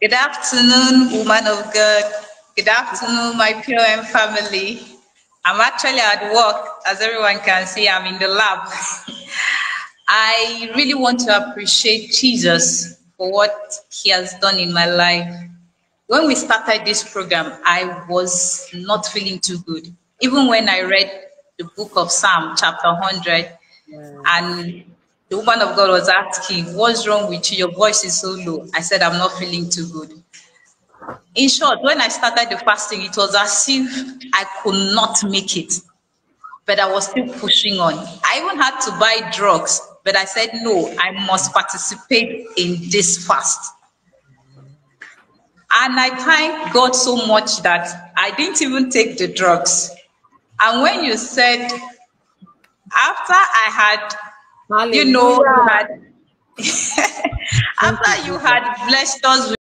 Good afternoon, woman of God. Good afternoon, my POM family. I'm actually at work, as everyone can see, I'm in the lab. I really want to appreciate Jesus for what he has done in my life. When we started this program, I was not feeling too good. Even when I read the book of Psalm, chapter 100, and the woman of God was asking, What's wrong with you? Your voice is so low. I said, I'm not feeling too good. In short, when I started the fasting, it was as if I could not make it, but I was still pushing on. I even had to buy drugs, but I said, No, I must participate in this fast. And I thank God so much that I didn't even take the drugs. And when you said, after I had Hallelujah. you know, had, after you had blessed us